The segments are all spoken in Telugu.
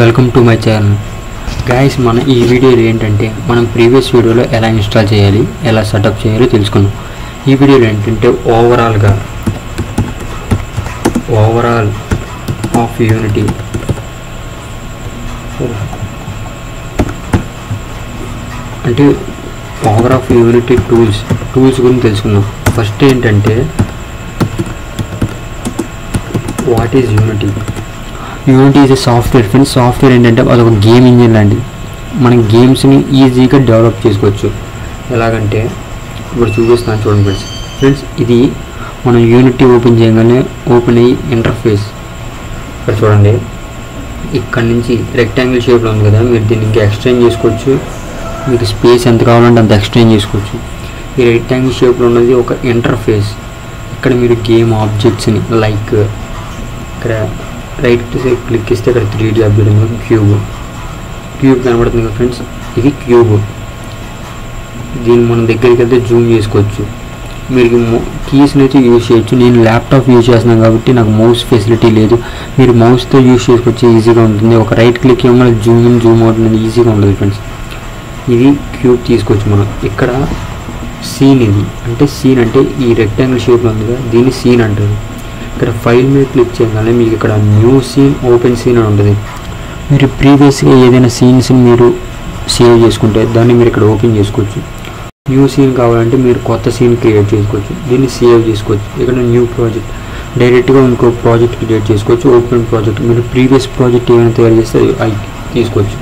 Welcome to my channel guys మన ఈ వీడియోలో ఏంటంటే మనం ప్రీవియస్ వీడియోలో ఎలా ఇన్స్టాల్ చేయాలి ఎలా సెటప్ చేయాలో తెలుసుకున్నాం ఈ వీడియోలో ఏంటంటే ఓవరాల్గా ఓవరాల్ ఆఫ్ యూనిటీ అంటే power of unity tools tools గురించి తెలుసుకుందాం. ఫస్ట్ ఏంటంటే what is unity unity is software friends software ఏంటంటే అదొక గేమ్ ఇంజిన్ లాంటిది. మనం గేమ్స్ని ఈజీగా డెవలప్ చేసుకోవచ్చు. ఎలాగంటే ఇప్పుడు చూపిస్తాను చూడండి ఫ్రెండ్స్ ఫ్రెండ్స్ ఇది మనం యూనిటీ ఓపెన్ చేయగానే ఓపెన్ అయ్యి ఇంటర్ఫేస్ ఇక్కడ చూడండి. ఇక్కడ నుంచి రెక్టాంగిల్ షేప్లో ఉంది కదా మీరు దీన్ని ఇంకా ఎక్స్టెండ్ చేసుకోవచ్చు. మీకు స్పేస్ ఎంత కావాలంటే అంత ఎక్స్టెండ్ చేసుకోవచ్చు. ఈ రెక్టాంగిల్ షేప్లో ఉన్నది ఒక ఇంటర్ఫేస్ ఇక్కడ మీరు గేమ్ ఆబ్జెక్ట్స్ని లైక్ ఇక్కడ రైట్ సైడ్ క్లిక్ ఇస్తే ఇక్కడ three D update cube cube కనబడుతుంది కదా ఫ్రెండ్స్ ఇది క్యూబ్ దీన్ని మనం దగ్గరికి వెళ్తే జూమ్ చేసుకోవచ్చు. మీరు కీస్ని అయితే యూజ్ చేయొచ్చు. నేను ల్యాప్టాప్ యూజ్ చేస్తున్నాను కాబట్టి నాకు మౌస్ ఫెసిలిటీ లేదు. మీరు మౌస్తో యూజ్ చేసుకోవచ్చు. ఈజీగా ఉంటుంది. ఒక రైట్ క్లిక్ ఏమో జూమ్ ఇన్ జూమ్ అవుట్ అనేది ఈజీగా ఉంటుంది ఫ్రెండ్స్ ఇది క్యూబ్ తీసుకోవచ్చు మనం. ఇక్కడ సీన్ ఇది. అంటే సీన్ అంటే ఈ రెక్టాంగిల్ షేప్లో ఉంది కదా దీన్ని సీన్ అంటారు. ఇక్కడ ఫైల్ మీద క్లిక్ చేయగానే మీకు ఇక్కడ న్యూ సీన్ ఓపెన్ సీన్ అని ఉంటుంది. మీరు ప్రీవియస్గా ఏదైనా సీన్స్ని మీరు సేవ్ చేసుకుంటే దాన్ని మీరు ఇక్కడ ఓపెన్ చేసుకోవచ్చు. న్యూ సీన్ కావాలంటే మీరు కొత్త సీన్ క్రియేట్ చేసుకోవచ్చు. దీన్ని సేవ్ చేసుకోవచ్చు. ఇక్కడ న్యూ ప్రాజెక్ట్ డైరెక్ట్గా ఇంకో ప్రాజెక్ట్ క్రియేట్ చేసుకోవచ్చు. ఓపెన్ ప్రాజెక్ట్ మీరు ప్రీవియస్ ప్రాజెక్ట్ ఏమైనా తయారు చేస్తే అవి తీసుకోవచ్చు.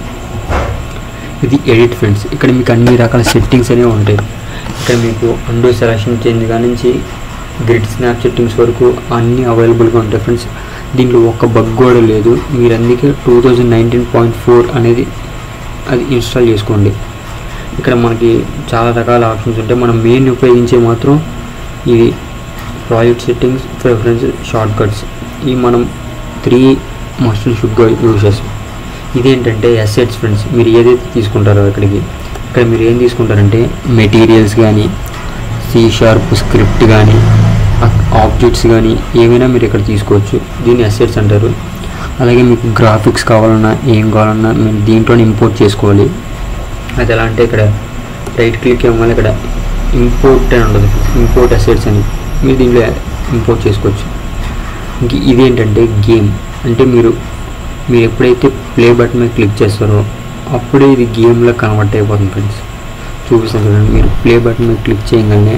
ఇది ఎడిట్ ఫ్రెండ్స్ ఇక్కడ మీకు అన్ని రకాల సెట్టింగ్స్ అనేవి ఉంటాయి. ఇక్కడ మీకు అండో సెలక్షన్ చేంజ్ కానించి నుంచి గ్రిడ్ స్నాప్ సెట్టింగ్స్ వరకు అన్నీ అవైలబుల్గా ఉంటాయి ఫ్రెండ్స్ దీంట్లో ఒక్క బగ్ కూడా లేదు. మీరు అందుకే two thousand nineteen point four అనేది అది ఇన్స్టాల్ చేసుకోండి. ఇక్కడ మనకి చాలా రకాల ఆప్షన్స్ ఉంటాయి. మనం మెయిన్ ఉపయోగించే మాత్రం ఇది project settings preference shortcuts ఈ మనం త్రీ మస్ట్ షుడ్గా యూజ్ చేస్తాం. ఇదేంటంటే అసెట్స్ ఫ్రెండ్స్ మీరు ఏదైతే తీసుకుంటారో ఇక్కడికి. ఇక్కడ మీరు ఏం తీసుకుంటారంటే మెటీరియల్స్ కానీ సి షార్ప్ స్క్రిప్ట్ కానీ ఆబ్జెక్ట్స్ కానీ ఏమైనా మీరు ఇక్కడ తీసుకోవచ్చు. దీన్ని అసెట్స్ అంటారు. అలాగే మీకు గ్రాఫిక్స్ కావాలన్నా ఏం కావాలన్నా మీరు దీంట్లోనే ఇంపోర్ట్ చేసుకోవాలి. అది ఎలా అంటే ఇక్కడ రైట్ క్లిక్ ఇవ్వాలి ఇక్కడ ఇంపోర్ట్ అని ఉండదు. ఇంపోర్ట్ అసెట్స్ అని. మీరు దీంట్లో ఇంపోర్ట్ చేసుకోవచ్చు. ఇంక ఇదేంటంటే గేమ్ అంటే మీరు మీరు ఎప్పుడైతే ప్లే బటన్ మీద క్లిక్ చేస్తారో అప్పుడే ఇది గేమ్లో కన్వర్ట్ అయిపోతుంది ఫ్రెండ్స్ చూపిస్తాను చూడండి. మీరు ప్లే బటన్ మీద క్లిక్ చేయగానే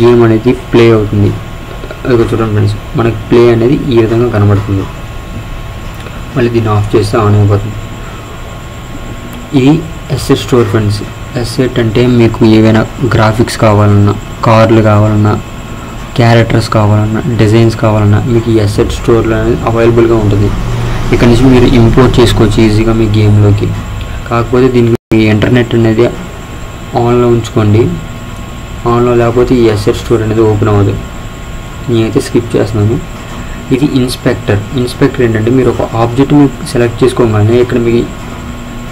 గేమ్ అనేది ప్లే అవుతుంది. అది చూడండి ఫ్రెండ్స్ మనకి ప్లే అనేది ఈ విధంగా కనబడుతుంది. మళ్ళీ దీన్ని ఆఫ్ చేస్తే ఆన్ అయిపోతుంది. ఇది ఎస్సెట్ స్టోర్ ఫ్రెండ్స్. ఎస్సెట్ అంటే మీకు ఏవైనా గ్రాఫిక్స్ కావాలన్నా కార్లు కావాలన్నా క్యారెక్టర్స్ కావాలన్నా డిజైన్స్ కావాలన్నా మీకు ఈ ఎస్సెట్ స్టోర్లో అనేది అవైలబుల్గా ఉంటుంది. ఇక్కడ నుంచి మీరు ఇంపోర్ట్ చేసుకోవచ్చు ఈజీగా మీ గేమ్లోకి. కాకపోతే దీనికి ఇంటర్నెట్ అనేది ఆన్లో ఉంచుకోండి. ఆన్లో లేకపోతే ఈ ఎస్ఎట్ స్టోర్ అనేది ఓపెన్ అవ్వదు. నేనైతే స్కిప్ చేస్తున్నాను. ఇది ఇన్స్పెక్టర్. ఇన్స్పెక్టర్ ఏంటంటే మీరు ఒక ఆబ్జెక్ట్ సెలెక్ట్ చేసుకోగానే ఇక్కడ మీకు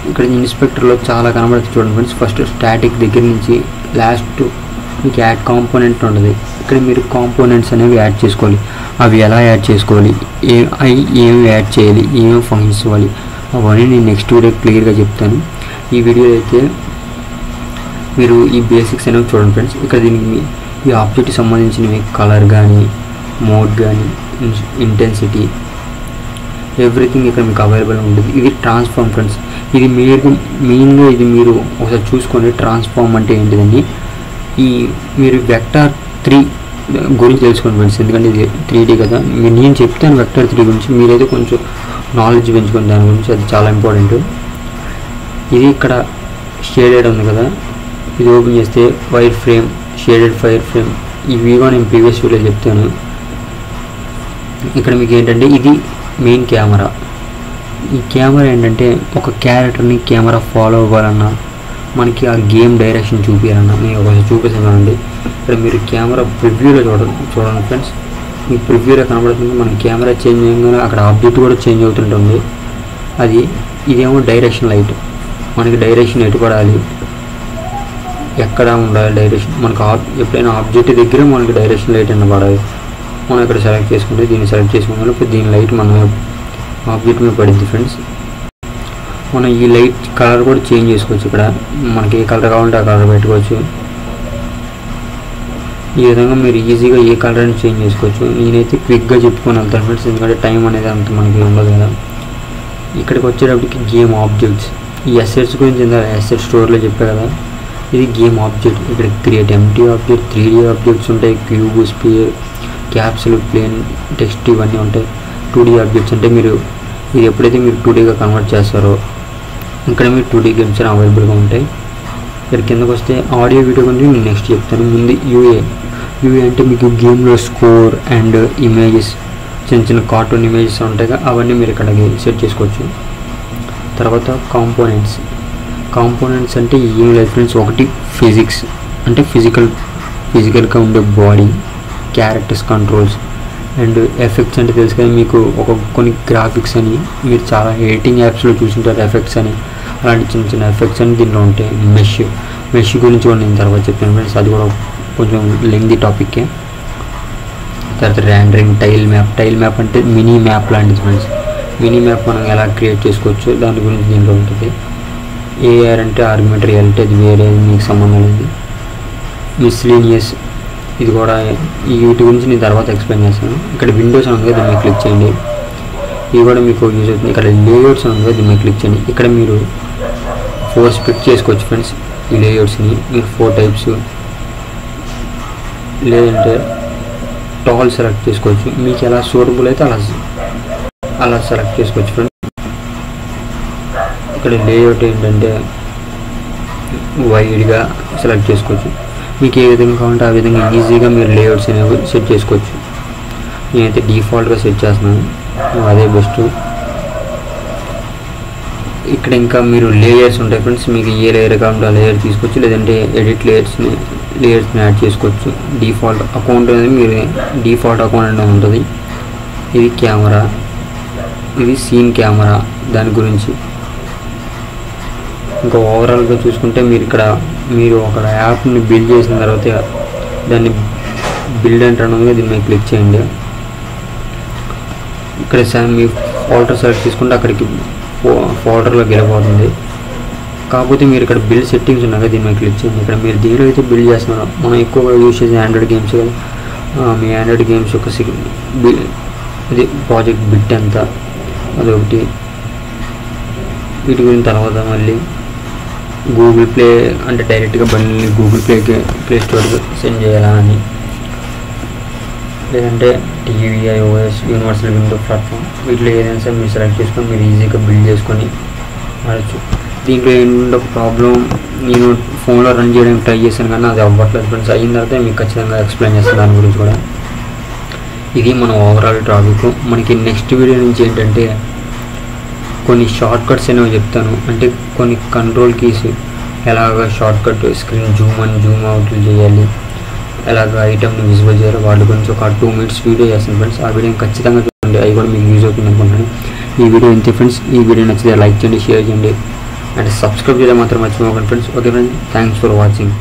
ఇక్కడ ఇన్స్పెక్టర్లో చాలా కనబడుతుంది చూడండి ఫ్రెండ్స్. ఫస్ట్ స్టాటిక్ దగ్గర నుంచి లాస్ట్ మీకు యాడ్ కాంపోనెంట్ ఉంటుంది. ఇక్కడ మీరు కాంపోనెంట్స్ అనేవి యాడ్ చేసుకోవాలి. అవి ఎలా యాడ్ చేసుకోవాలి? ఏ అవి ఏమి యాడ్ చేయాలి? ఏమేమి ఫంక్షన్స్ ఇవ్వాలి? అవన్నీ నేను నెక్స్ట్ వీడియో క్లియర్గా చెప్తాను. ఈ వీడియో అయితే మీరు ఈ బేసిక్స్ అనేవి చూడండి ఫ్రెండ్స్ ఇక్కడ దీనికి ఈ ఆబ్జెక్ట్కి సంబంధించినవి కలర్ కానీ మోడ్ కానీ ఇంటెన్సిటీ ఎవ్రీథింగ్ ఇక్కడ మీకు అవైలబుల్ ఉంటుంది. ఇది ట్రాన్స్ఫార్మ్ ఫ్రెండ్స్ ఇది మీరు మెయిన్గా ఇది మీరు ఒకసారి చూసుకోండి ట్రాన్స్ఫార్మ్ అంటే ఏంటిదని ఈ మీరు వెక్టార్ త్రీ గురించి తెలుసుకోండి ఫ్రెండ్స్ ఎందుకంటే ఇది త్రీ డీ కదా. మీరు నేను చెప్తాను వెక్టర్ త్రీ గురించి. మీరైతే కొంచెం నాలెడ్జ్ పెంచుకుని దాని గురించి అది చాలా ఇంపార్టెంట్ ఇది ఇక్కడ షేడెడ్ ఉంది కదా. ఇది ఓపెన్ చేస్తే wire frame shaded wire frame ఇవి వీవో నేను ప్రీవియస్ వీడియో చెప్తాను. ఇక్కడ మీకు ఏంటంటే ఇది మెయిన్ కెమెరా ఈ కెమెరా ఏంటంటే ఒక క్యారెక్టర్ని కెమెరా ఫాలో అవ్వాలన్నా మనకి ఆ గేమ్ డైరెక్షన్ చూపించాలన్నా నేను ఒకసారి చూపిస్తానండి ఇక్కడ మీరు కెమెరా ప్రివ్యూలో చూడండి చూడండి ఫ్రెండ్స్ మీ ప్రివ్యూలో కనబడుతుంది మన కెమెరా చేంజ్ చేయగానే అక్కడ ఆబ్జెక్ట్ కూడా చేంజ్ అవుతుంటుంది. అది ఇదేమో డైరెక్షన్ లైట్ మనకి డైరెక్షన్ ఎటు పడాలి? ఎక్కడ ఉండాలి డైరెక్షన్ మనకు ఆబ్ ఎప్పుడైనా ఆబ్జెక్ట్ దగ్గర మనకి డైరెక్షన్ లైట్ అనబడాలి మనం ఇక్కడ సెలెక్ట్ చేసుకుంటే దీన్ని సెలెక్ట్ చేసుకుంటే ఇప్పుడు దీని లైట్ మన ఆబ్జెక్ట్ మీద పడింది ఫ్రెండ్స్ మనం ఈ లైట్ కలర్ కూడా చేంజ్ చేసుకోవచ్చు ఇక్కడ. మనకి ఏ కలర్ కావాలంటే ఆ కలర్ పెట్టుకోవచ్చు. ఈ విధంగా మీరు ఈజీగా ఏ కలర్ అని చేంజ్ చేసుకోవచ్చు. నేనైతే క్విక్గా చెప్పుకొని వెళ్తాను ఫ్రెండ్స్ ఎందుకంటే టైం అనేది అంత మనకి ఉండదు కదా. ఇక్కడికి వచ్చేటప్పటికి గేమ్ ఆబ్జెక్ట్స్. ఈ ఎస్సెట్స్ గురించి ఇందా ఎస్సెట్ స్టోర్లో చెప్పా కదా. ఇది గేమ్ ఆబ్జెక్ట్. ఇక్కడ create empty object three D objects ఉంటాయి cube sphere capsule plane text ఇవన్నీ ఉంటాయి. టూ డీ ఆబ్జెక్ట్స్ అంటే మీరు ఇది ఎప్పుడైతే మీరు టూ డీగా కన్వర్ట్ చేస్తారో ఇక్కడ మీరు టూ డీ గేమ్స్ అవైలబుల్గా ఉంటాయి. ఇక్కడ కిందకు వస్తే ఆడియో వీడియో గురించి నేను నెక్స్ట్ చెప్తాను. ముందు యూఏ. యూఏ అంటే మీకు గేమ్లో స్కోర్ అండ్ ఇమేజెస్ చిన్న చిన్న కార్టూన్ ఇమేజెస్ ఉంటాయి అవన్నీ మీరు ఇక్కడ సెట్ చేసుకోవచ్చు. తర్వాత కాంపోనెంట్స్ కాంపోనెంట్స్ అంటే ఏం లేదు ఫ్రెండ్స్ ఒకటి ఫిజిక్స్. అంటే ఫిజికల్ ఫిజికల్గా ఉండే body characters controls. And effects అంటే తెలుసు కదా మీకు ఒక కొన్ని గ్రాఫిక్స్ అని మీరు చాలా ఎడిటింగ్ యాప్స్లో చూసుంటారు ఎఫెక్ట్స్ అని. అలాంటి చిన్న చిన్న ఎఫెక్ట్స్ అని దీనిలో ఉంటాయి. మెష్ మెష్ గురించి కూడా నేను తర్వాత చెప్పాను ఫ్రెండ్స్ అది కూడా కొంచెం లెంగ్ది టాపిక్కే. తర్వాత rendering tile map. Tile map అంటే మినీ మ్యాప్ లాంటిది ఫ్రెండ్స్. మినీ మ్యాప్ మనం ఎలా క్రియేట్ చేసుకోవచ్చు దాని గురించి దీనిలో ఉంటుంది. ఏఆర్ అంటే ఆర్గ్యుమెంట్ రియాలిటీ అది వేరే మీకు సంబంధం లేదు. మిస్లీనియస్ ఇది కూడా ఈ వీటి గురించి నేను తర్వాత ఎక్స్ప్లెయిన్ చేస్తాను. ఇక్కడ విండోస్ ఉంది కదా దీన్ని క్లిక్ చేయండి. ఇది కూడా మీకు యూజ్ అవుతుంది. ఇక్కడ లేఅవుట్స్ ఉంది కదా దీన్ని క్లిక్ చేయండి. ఇక్కడ మీరు ఫోర్ స్ప్లిట్ చేసుకోవచ్చు ఫ్రెండ్స్ ఈ లేఅవుట్స్ని మీరు ఫోర్ టైప్స్ లేదంటే టాల్ సెలెక్ట్ చేసుకోవచ్చు. మీకు ఎలా సూటబుల్ అయితే అలా అలా సెలెక్ట్ చేసుకోవచ్చు ఫ్రెండ్స్ ఇక్కడ లేఅవుట్ ఏంటంటే వైడ్గా సెలెక్ట్ చేసుకోవచ్చు. మీకు ఏ విధంగా కావాలంటే ఆ విధంగా ఈజీగా మీరు లేఅవుట్స్ అనేవి సెట్ చేసుకోవచ్చు. నేనైతే డిఫాల్ట్గా సెట్ చేస్తున్నాను. అదే బెస్ట్ ఇక్కడ ఇంకా మీరు లేయర్స్ ఉంటాయి ఫ్రెండ్స్ మీకు ఏ లేయర్ కావాలంటే ఆ లేయర్ తీసుకోవచ్చు. లేదంటే ఎడిట్ లేయర్స్ని లేయర్స్ని యాడ్ చేసుకోవచ్చు. డిఫాల్ట్ అకౌంట్ అనేది మీరు డిఫాల్ట్ అకౌంట్ అనేది ఉంటుంది. ఇది కెమెరా ఇది సీన్ కెమెరా దాని గురించి. ఇంకా ఓవరాల్గా చూసుకుంటే మీరు ఇక్కడ మీరు ఒక యాప్ని బిల్డ్ చేసిన తర్వాత దాన్ని బిల్డ్ ఎంటర్ అనగా దీన్ని మీరు క్లిక్ చేయండి. ఇక్కడ మీ ఫోల్డర్ సెలెక్ట్ తీసుకుంటే అక్కడికి ఫోల్డర్లోకి వెళ్ళిపోతుంది. కాకపోతే మీరు ఇక్కడ బిల్డ్ సెట్టింగ్స్ ఉన్నాయి దీని మీద క్లిక్ చేయండి. ఇక్కడ మీరు దీనిలో అయితే బిల్డ్ చేస్తున్నారో. మనం ఎక్కువగా యూజ్ చేసే ఆండ్రాయిడ్ గేమ్స్ కదా. మీ ఆండ్రాయిడ్ గేమ్స్ యొక్క సి ఇది ప్రాజెక్ట్ బిట్ ఎంత? అదొకటి. వీటి గురించి తర్వాత మళ్ళీ గూగుల్ ప్లే అంటే డైరెక్ట్గా బండి గూగుల్ ప్లేకి ప్లే స్టోర్కి సెండ్ చేయాలా అని. లేదంటే TV iOS universal window platform వీటిలో ఏదైనా సరే మీరు సెలెక్ట్ చేసుకొని మీరు ఈజీగా బిల్డ్ చేసుకొని వాడచ్చు. దీంట్లో ఏంటంటే ఒక ప్రాబ్లం నేను ఫోన్లో రన్ చేయడానికి ట్రై చేశాను కానీ అది అవ్వట్లేదు ఫ్రెండ్స్ అయిన తర్వాత మీకు ఖచ్చితంగా ఎక్స్ప్లెయిన్ చేస్తాను దాని గురించి కూడా. ఇది మన ఓవరాల్ టాపిక్ మనకి నెక్స్ట్ వీడియో నుంచి ఏంటంటే కొన్ని షార్ట్ కట్స్ అనేవి చెప్తాను. అంటే కొన్ని కంట్రోల్ కీస్ ఎలాగ షార్ట్ కట్ స్క్రీన్ జూమ్ అని జూమ్ అవుట్ చేయాలి. ఎలాగ ఐటమ్ని విజువల్ చేయాలి. వాటి గురించి ఒక టూ మినిట్స్ వీడియో చేస్తాను ఫ్రెండ్స్ ఆ వీడియో ఖచ్చితంగా చూడండి. అవి కూడా మీకు యూజ్ అవుతుంది అనుకుంటున్నాను. ఈ వీడియో ఇంతే ఫ్రెండ్స్ ఈ వీడియో నచ్చితే లైక్ చేయండి షేర్ చేయండి. అండ్ సబ్స్క్రైబ్ చేయడం మాత్రం మర్చిపోకండి friends okay friends thanks for watching